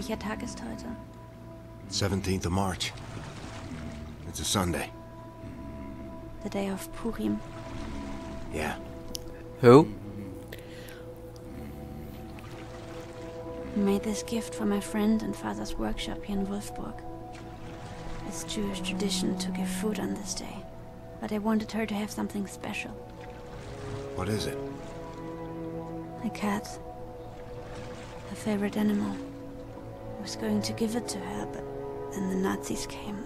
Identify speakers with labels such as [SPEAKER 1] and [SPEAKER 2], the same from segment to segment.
[SPEAKER 1] Welcher Tag ist heute?
[SPEAKER 2] 17th of March. It's a Sunday.
[SPEAKER 1] The day of Purim.
[SPEAKER 2] Yeah.
[SPEAKER 3] Who?
[SPEAKER 1] I made this gift for my friend and father's workshop here in Wulfburg. It's Jewish tradition to give food on this day, but I wanted her to have something special.
[SPEAKER 2] What is it?
[SPEAKER 1] A cat. Her favorite animal. I was going to give it to her, but then the Nazis came.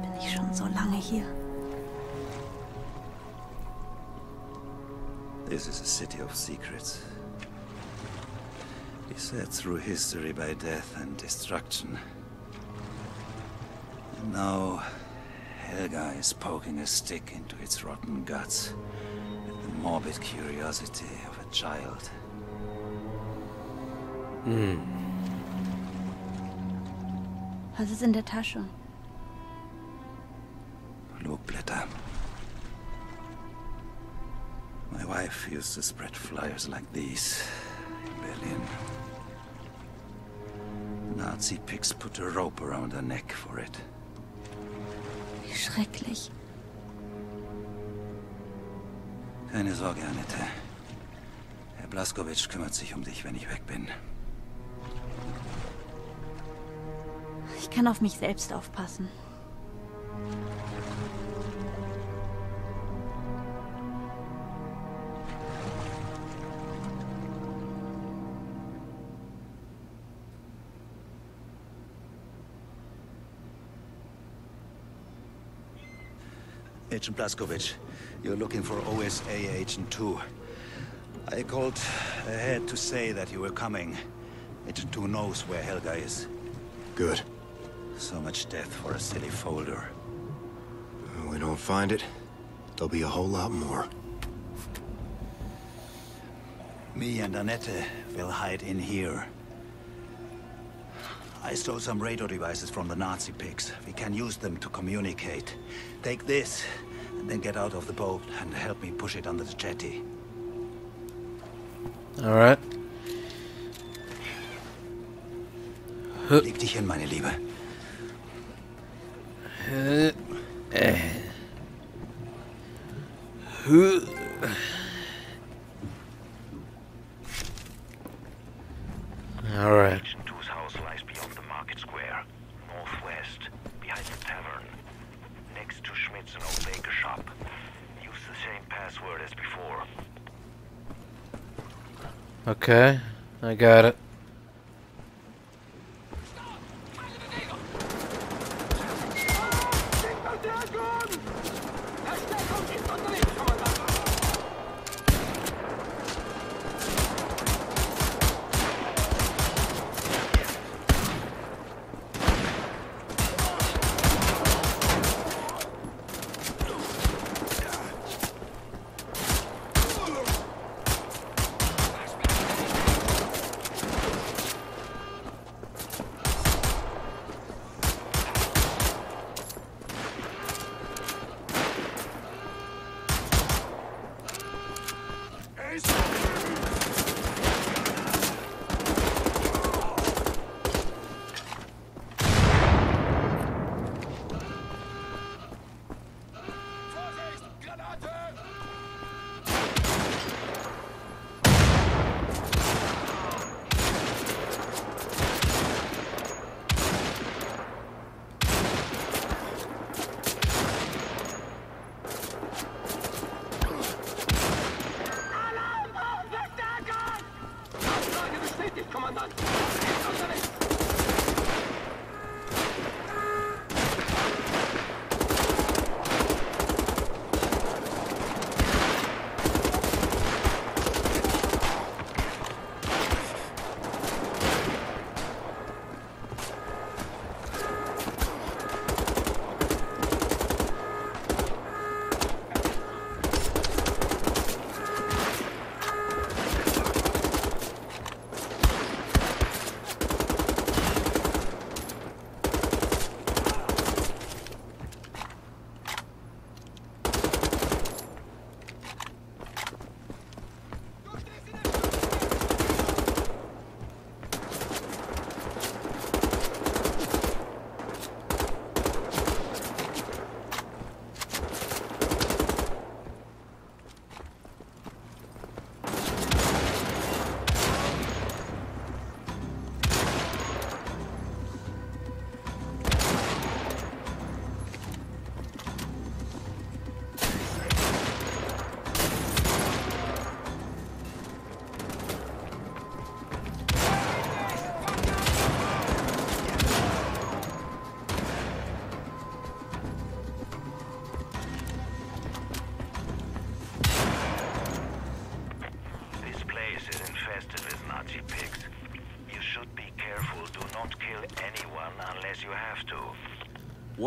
[SPEAKER 1] Bin ich schon so lange hier?
[SPEAKER 4] This is a city of secrets. Beset through history by death and destruction. And now, Helga is poking a stick into its rotten guts with the morbid curiosity of a child.
[SPEAKER 1] Was ist in der Tasche?
[SPEAKER 4] Flugblätter. My wife used to spread flyers like these in Berlin. Nazi pigs put a rope around her neck for it.
[SPEAKER 1] Wie schrecklich.
[SPEAKER 4] Keine Sorge, Annette. Herr Blaskowitsch kümmert sich um dich, wenn ich weg bin.
[SPEAKER 1] Ich kann auf mich selbst aufpassen.
[SPEAKER 4] Agent Blaskowitsch, you're looking for OSA Agent 2. I called ahead to say that you were coming. Agent 2 knows where Helga is.
[SPEAKER 2] Good.
[SPEAKER 4] So much death for a silly folder.
[SPEAKER 2] When we don't find it, there'll be a whole lot more.
[SPEAKER 4] Me and Annette will hide in here. I stole some radio devices from the Nazi pigs. We can use them to communicate. Take this, and then get out of the boat and help me push it under the jetty.
[SPEAKER 3] Alright.
[SPEAKER 4] Leg dich hin, meine Liebe.
[SPEAKER 3] Alright.
[SPEAKER 5] Agent 2's house lies beyond the market square, northwest, behind the tavern, next to Schmidt's old baker shop. Use the same password as before.
[SPEAKER 3] Okay. I got it.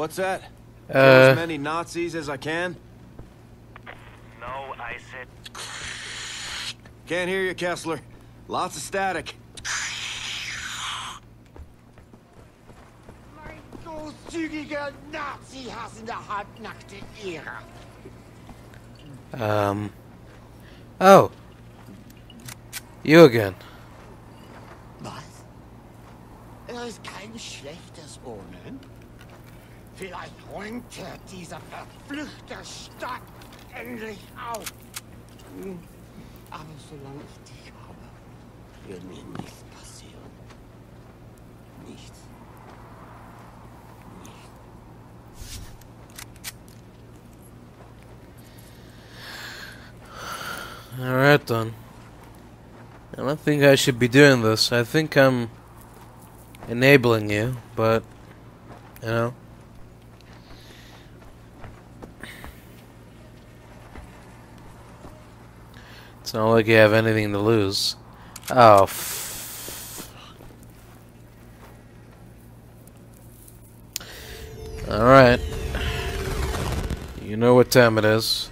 [SPEAKER 2] What's that? Kill as
[SPEAKER 3] Uh,
[SPEAKER 2] many Nazis as I can?
[SPEAKER 5] No, I said
[SPEAKER 2] Can't hear you, Kessler. Lots of static.
[SPEAKER 6] Mein großzügiger Nazi-hassender halbnackte Ehre.
[SPEAKER 3] um. Oh. You again.
[SPEAKER 6] Was? Es ist kein schlechtes Omen. Vielleicht räumt er dieser verfluchte Stadt endlich auf. Hm, Aber solange ich dich habe, wird mir nichts passieren. Nichts. Nichts.
[SPEAKER 3] Alright then. I don't think I should be doing this. I think I'm enabling you, but you know. It's not like you have anything to lose. Oh, Alright. You know what time it is.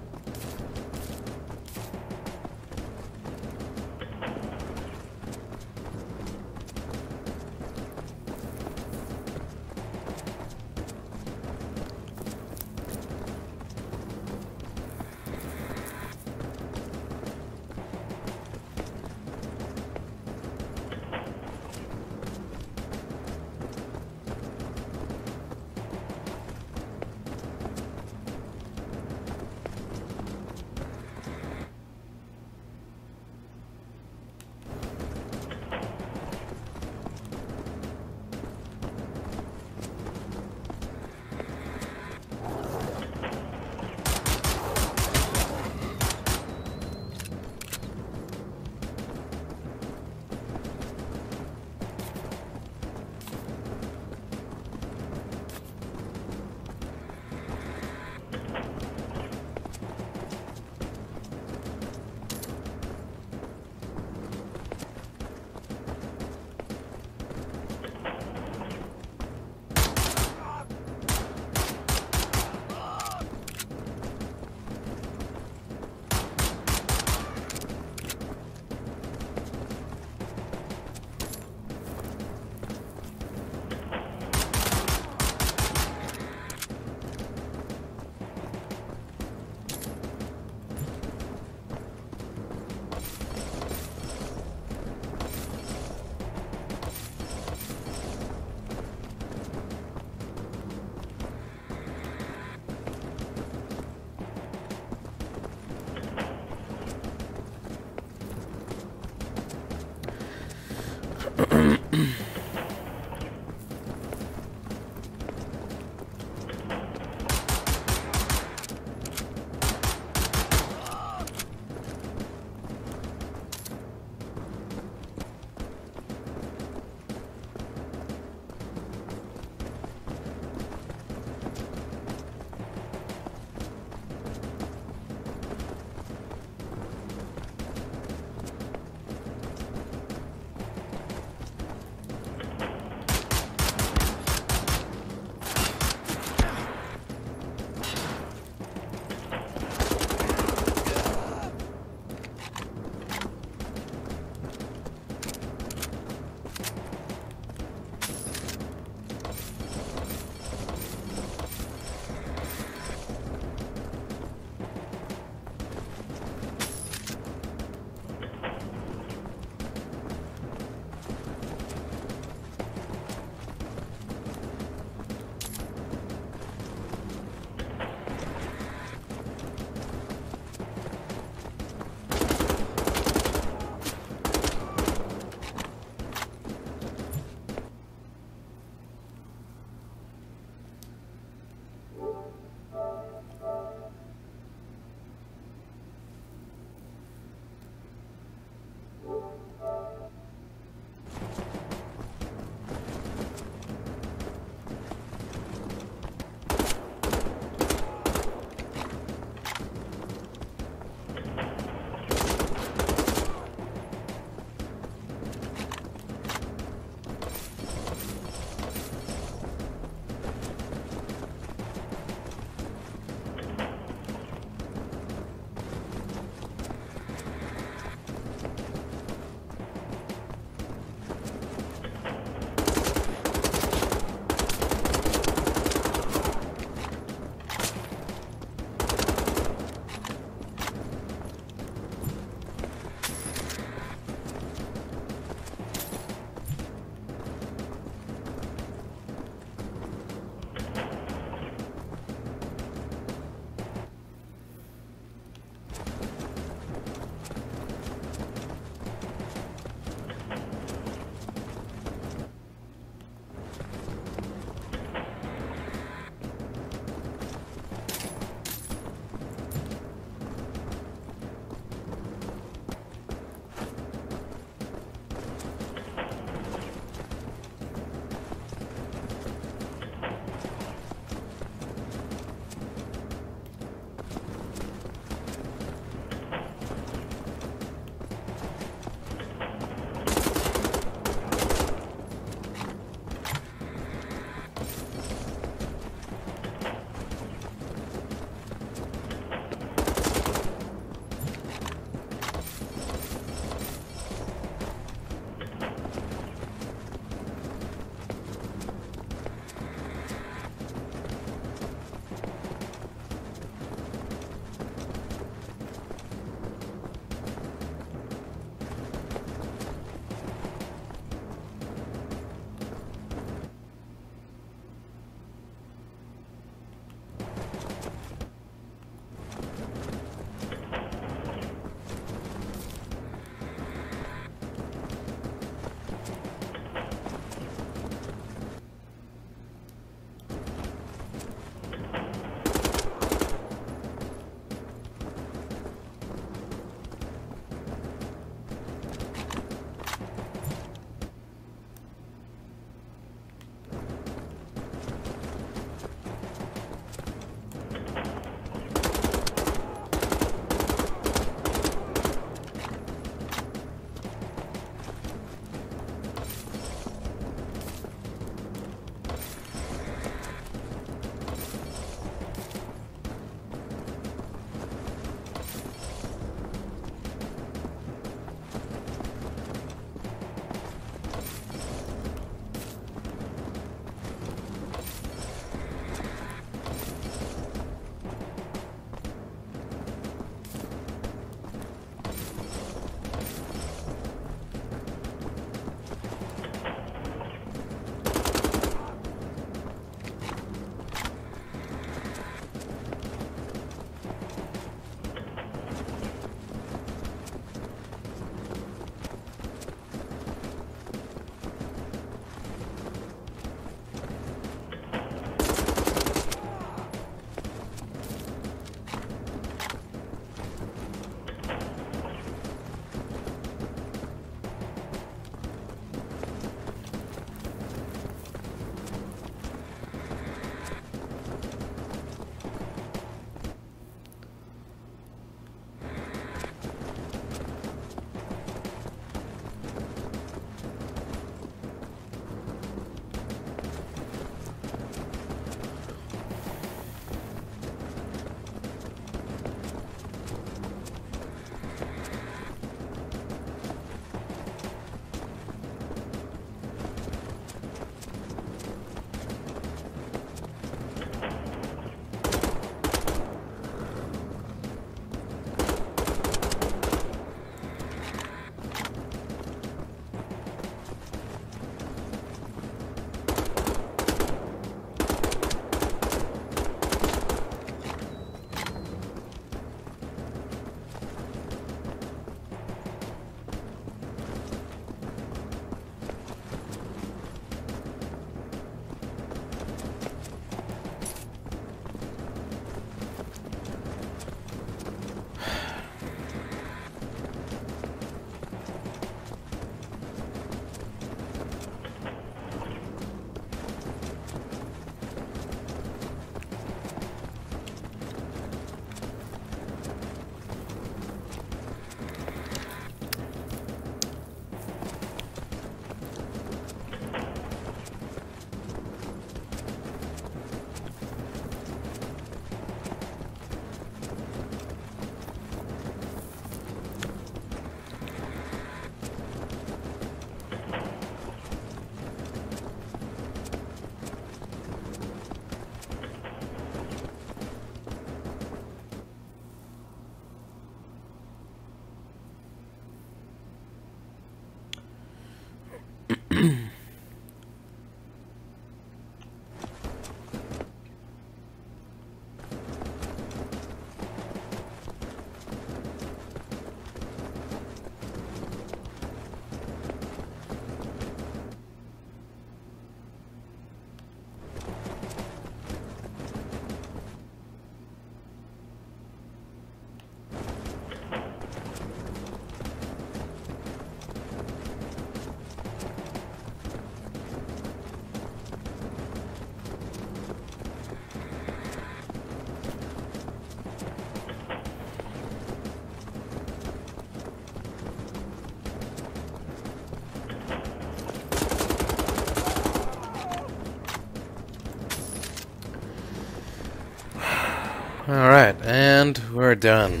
[SPEAKER 3] Alright, and we're done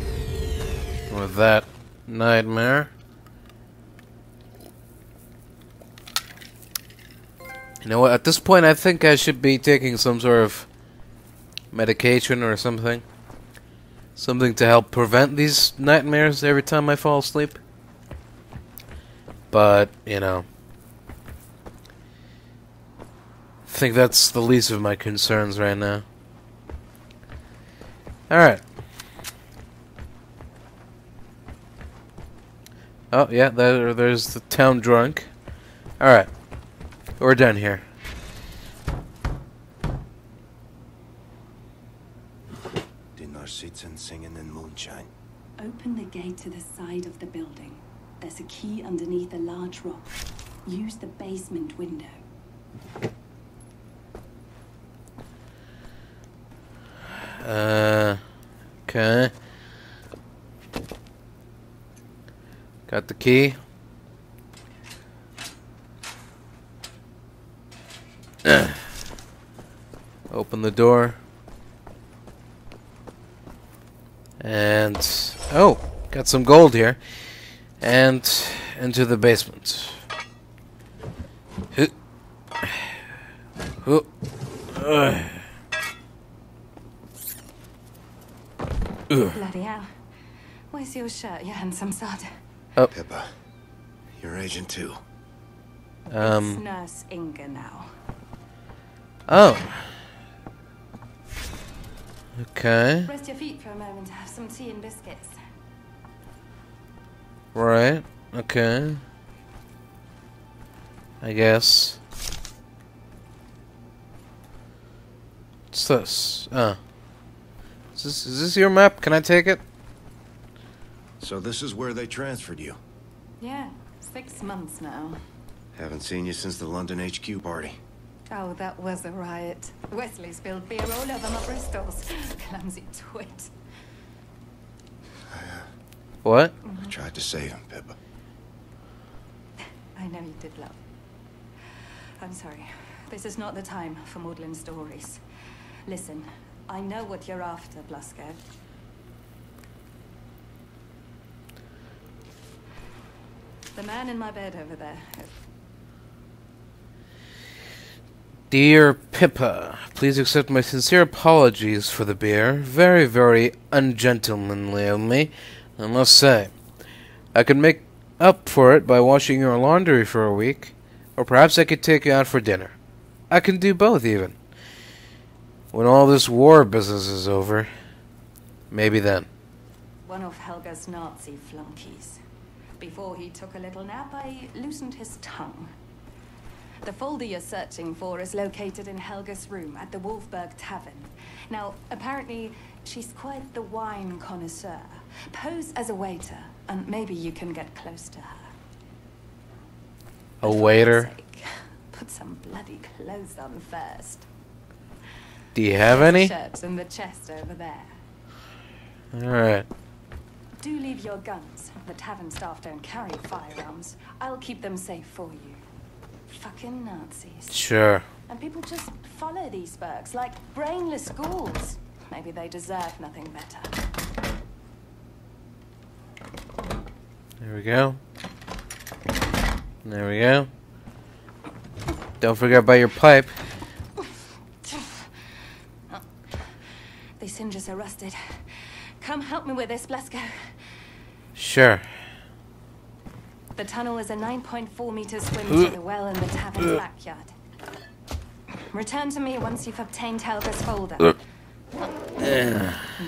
[SPEAKER 3] with that nightmare. You know what, at this point I think I should be taking some sort of medication or something. Something to help prevent these nightmares every time I fall asleep. But, you know. I think that's the least of my concerns right now. Alright. Oh, yeah, there, there's the town drunk. Alright. We're done here.
[SPEAKER 2] Dinar sitzen singing in moonshine.
[SPEAKER 7] Open the gate to the side of the building. There's a key underneath a large rock. Use the basement window.
[SPEAKER 3] Uh, okay. Got the key. Open the door. And, oh, got some gold here. And into the basement. Huh. Huh. Ugh. Ugh.
[SPEAKER 7] Bloody hell. Where's your shirt, you handsome sod?
[SPEAKER 2] Pippa, you're agent two.
[SPEAKER 7] It's
[SPEAKER 3] Um,
[SPEAKER 7] Nurse Inga now.
[SPEAKER 3] oh. Okay,
[SPEAKER 7] Rest your feet for a moment. Have some tea and biscuits.
[SPEAKER 3] right, okay. I guess. What's this? Oh. Is this, is this your map? Can I take it?
[SPEAKER 2] So this is where they transferred you.
[SPEAKER 7] Yeah, six months now.
[SPEAKER 2] Haven't seen you since the London HQ party.
[SPEAKER 7] Oh, that was a riot. Wesley spilled beer all over my Bristols. Clumsy twit.
[SPEAKER 3] What?
[SPEAKER 2] I tried to save him, Pippa.
[SPEAKER 7] I know you did, love. I'm sorry. This is not the time for maudlin stories. Listen, I know what you're after, Blasco. The man in my bed over there.
[SPEAKER 3] Dear Pippa, please accept my sincere apologies for the beer. Very, very ungentlemanly of me, I must say. I could make up for it by washing your laundry for a week, or perhaps I could take you out for dinner. I can do both, even. When all this war business is over, maybe then.
[SPEAKER 7] One of Helga's Nazi flunkies. Before he took a little nap, I loosened his tongue. The folder you're searching for is located in Helga's room at the Wulfburg Tavern. Now, apparently, she's quite the wine connoisseur. Pose as a waiter, and maybe you can get close to her.
[SPEAKER 3] A waiter?
[SPEAKER 7] Sake, Put some bloody clothes on first.
[SPEAKER 3] Do you have any?
[SPEAKER 7] Shirt in the chest over there.
[SPEAKER 3] Alright.
[SPEAKER 7] Do leave your guns. The tavern staff don't carry firearms. I'll keep them safe for you. Fucking Nazis.
[SPEAKER 3] Sure.
[SPEAKER 7] And people just follow these Bergs like brainless ghouls. Maybe they deserve nothing better.
[SPEAKER 3] There we go. There we go. Don't forget about your pipe.
[SPEAKER 7] Are rusted. Come help me with this, Blasco.
[SPEAKER 3] Sure.
[SPEAKER 7] The tunnel is a 9.4 meter swim to the well in the tavern backyard. Return to me once you've obtained Helga's folder.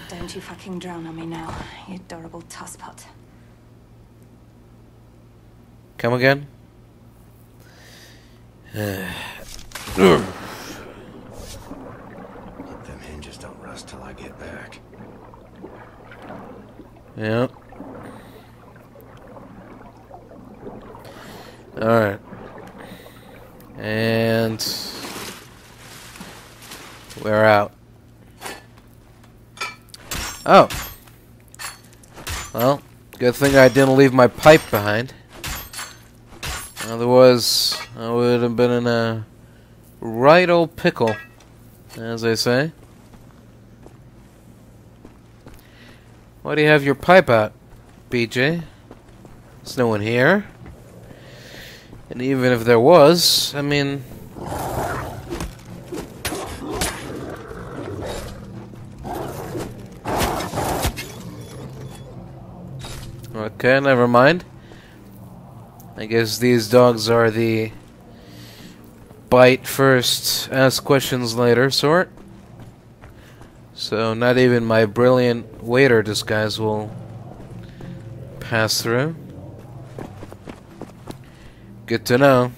[SPEAKER 7] Don't you fucking drown on me now, you adorable tosspot.
[SPEAKER 3] Come again?
[SPEAKER 2] Hope them hinges don't rust till I get back.
[SPEAKER 3] Yeah. Alright. And we're out. Oh. Well, good thing I didn't leave my pipe behind. Otherwise, I would have been in a right old pickle, as they say. Why do you have your pipe out, BJ? There's no one here. And even if there was, I mean... Okay, never mind. I guess these dogs are the bite first, ask questions later sort. So not even my brilliant waiter disguise will pass through. Good to know.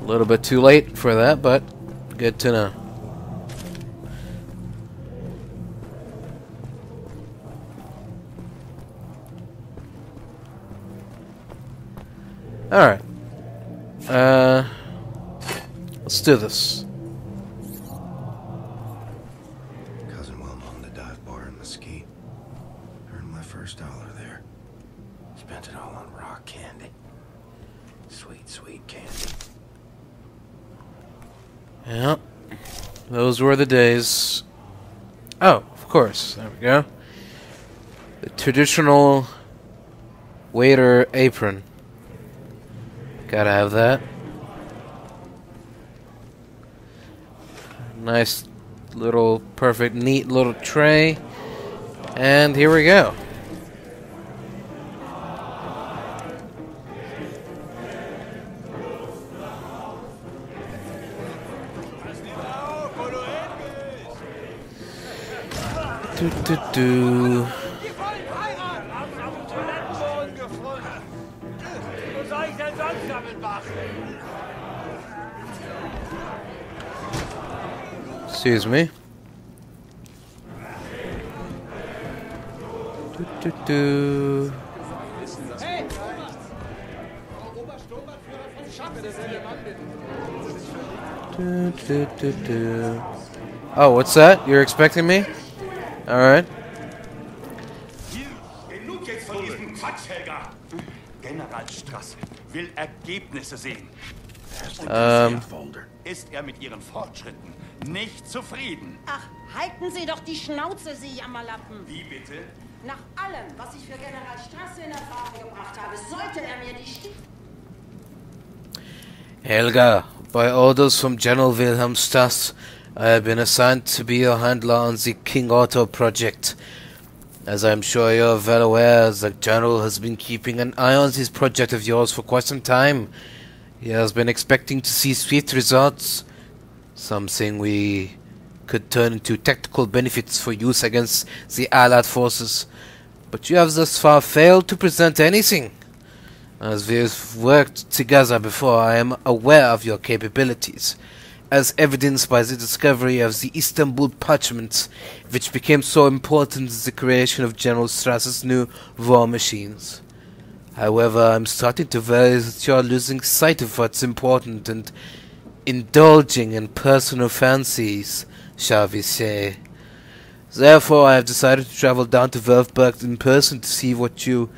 [SPEAKER 3] A little bit too late for that, but good to know. Alright. Uh, let's do this. Those were the days. Oh, of course. There we go. The traditional waiter apron. Gotta have that. Nice little perfect neat little tray. And here we go.
[SPEAKER 8] Sonst damit machen?
[SPEAKER 3] Excuse me. Do, do, do. Oh, what's that? You're expecting me? Alright.
[SPEAKER 4] Genug jetzt von diesem Quatsch, Helga! General Strasse will Ergebnisse sehen.
[SPEAKER 3] Ähm,
[SPEAKER 2] Folder.
[SPEAKER 4] Ist er mit ihren Fortschritten nicht zufrieden?
[SPEAKER 9] Ach, halten Sie doch die Schnauze, Sie Jammerlappen.
[SPEAKER 4] Wie bitte?
[SPEAKER 9] Nach allem, was ich für General Strasse in Erfahrung gebracht habe, sollte er mir die Stiefel...
[SPEAKER 3] Helga, by orders from General Wilhelm Stas, I have been assigned to be your handler on the King Otto project. As I am sure you are well aware, the General has been keeping an eye on this project of yours for quite some time. He has been expecting to see swift results, something we could turn into tactical benefits for use against the Allied forces. But you have thus far failed to present anything. As we've worked together before, I am aware of your capabilities, as evidenced by the discovery of the Istanbul parchments, which became so important in the creation of General Strasse's new war machines. However, I'm starting to worry that you are losing sight of what's important and indulging in personal fancies, shall we say. Therefore, I have decided to travel down to Wulfburg in person to see what you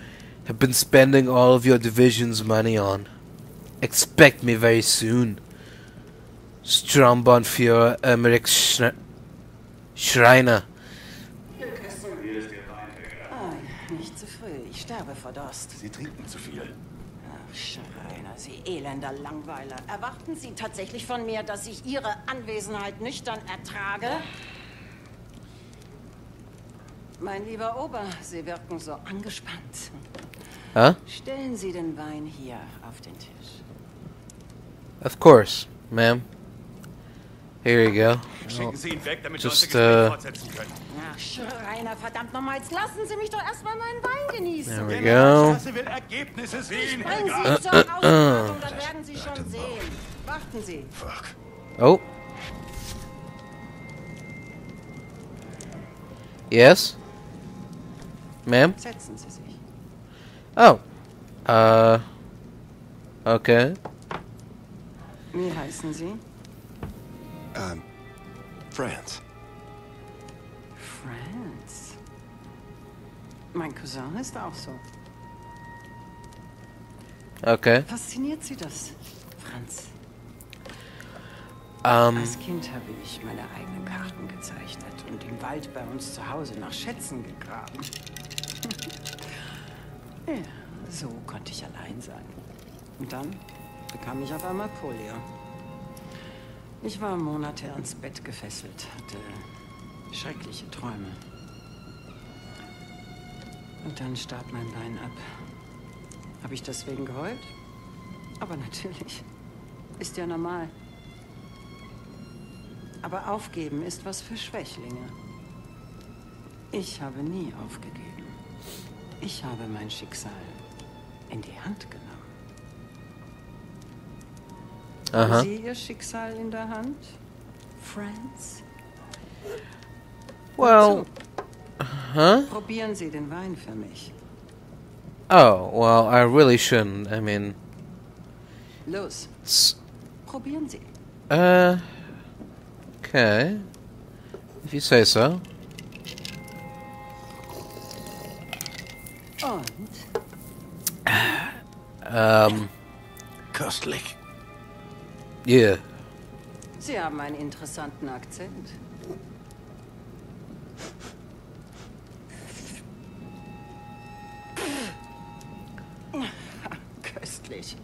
[SPEAKER 3] have been spending all of your division's money on. Expect me very soon. Strombannführer Emmerich Schre Schreiner.
[SPEAKER 9] Ah, nicht zu früh. Ich sterbe vor Durst.
[SPEAKER 4] Sie trinken zu viel.
[SPEAKER 9] Ach, Schreiner, Sie elender Langweiler. Erwarten Sie tatsächlich von mir, dass ich Ihre Anwesenheit nüchtern ertrage? Mein lieber Ober, Sie wirken so angespannt.
[SPEAKER 3] Huh?
[SPEAKER 9] Stellen Sie den Wein hier auf den Tisch.
[SPEAKER 3] Of course, ma'am. Here you go.
[SPEAKER 10] Schicken Sie ihn weg, damit
[SPEAKER 3] Just,
[SPEAKER 10] wir unser Gespräch
[SPEAKER 3] uh,
[SPEAKER 10] fortsetzen können.
[SPEAKER 9] Ach, Schreiner, verdammt nochmal, jetzt lassen Sie mich doch erstmal meinen Wein genießen.
[SPEAKER 3] There we go.
[SPEAKER 10] General Strasse will Ergebnisse sehen,
[SPEAKER 9] Bringen Sie zur Auswertung, dann werden Sie schon sehen. Warten Sie.
[SPEAKER 2] Fuck.
[SPEAKER 3] Oh. Yes? Ma'am?
[SPEAKER 9] Setzen Sie sich.
[SPEAKER 3] Oh. Uh. Okay.
[SPEAKER 9] Wie heißen Sie?
[SPEAKER 2] Um, France.
[SPEAKER 9] Franz. Mein Cousin ist auch so.
[SPEAKER 3] Okay.
[SPEAKER 9] Fasziniert Sie das, Franz?
[SPEAKER 3] Um.
[SPEAKER 9] Als Kind habe ich meine eigenen Karten gezeichnet und im Wald bei uns zu Hause nach Schätzen gegraben. ja, so konnte ich allein sein. Und dann bekam ich auf einmal Polio. Ich war Monate ans Bett gefesselt, hatte schreckliche Träume. Und dann starb mein Bein ab. Habe ich deswegen geheult? Aber natürlich. Ist ja normal. Aber aufgeben ist was für Schwächlinge. Ich habe nie aufgegeben. Ich habe mein Schicksal in die Hand genommen.
[SPEAKER 3] Huh.
[SPEAKER 9] Sie Ihr Schicksal in der Hand, Friends?
[SPEAKER 3] Well. Huh?
[SPEAKER 9] Probieren Sie den Wein für mich.
[SPEAKER 3] Oh, well, I really shouldn't. I mean.
[SPEAKER 9] Los,
[SPEAKER 3] S
[SPEAKER 9] probieren Sie.
[SPEAKER 3] uh. Okay. If you say so.
[SPEAKER 9] Und?
[SPEAKER 3] Um.
[SPEAKER 2] Köstlich.
[SPEAKER 3] Yeah.
[SPEAKER 9] Sie haben einen interessanten Akzent. Köstlich.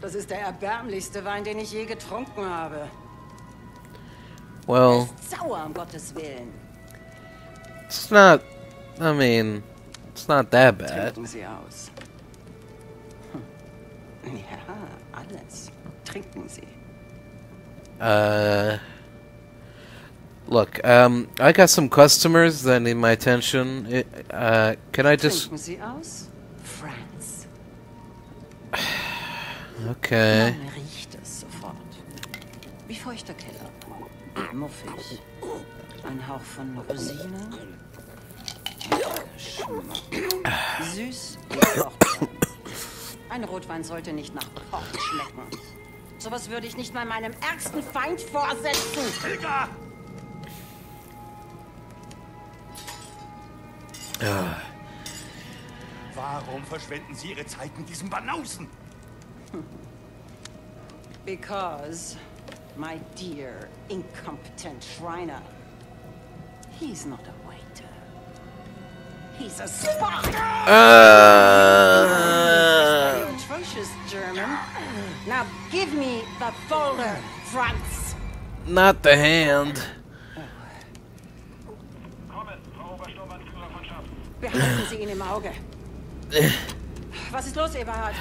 [SPEAKER 9] Das ist der erbärmlichste Wein, den ich je getrunken habe.
[SPEAKER 3] Well,
[SPEAKER 9] Sauer, um Gottes Willen.
[SPEAKER 3] it's not. I mean, it's not that bad.
[SPEAKER 9] Trinken Sie aus. Alles. Trinken Sie.
[SPEAKER 3] Uh. Look, um, I got some customers that need my attention. Uh, can I just.
[SPEAKER 9] Trinken Sie aus.
[SPEAKER 3] Okay.
[SPEAKER 9] Man riecht es sofort. Wie feuchter Keller. Muffig. Ein Hauch von Rosine. Süß. Ein Rotwein sollte nicht nach Koch schmecken. Sowas würde ich nicht mal meinem ärgsten Feind vorsetzen.
[SPEAKER 10] Helga! Warum verschwenden Sie Ihre Zeit mit diesem Banausen?
[SPEAKER 9] Because, my dear incompetent Shriner, he's not a waiter. He's a spy.
[SPEAKER 3] Uh.
[SPEAKER 9] Atrocious German. Now give me the folder, Franz.
[SPEAKER 3] Not the hand.
[SPEAKER 5] Kommen, Frau Obersturmbannführer von Schabbs.
[SPEAKER 9] Behalten Sie ihn im Auge. Was ist los, Eberhard?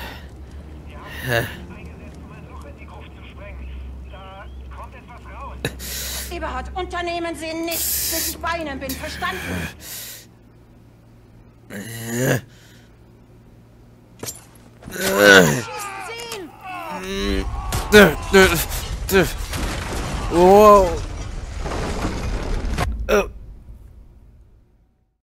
[SPEAKER 5] Eingesetzt, um ein Loch in die Gruft zu sprengen. Da kommt etwas raus.
[SPEAKER 9] Eberhard, unternehmen Sie nichts, bis ich bei Ihnen bin. Verstanden? Schießen 嗯，
[SPEAKER 3] 对对对，我。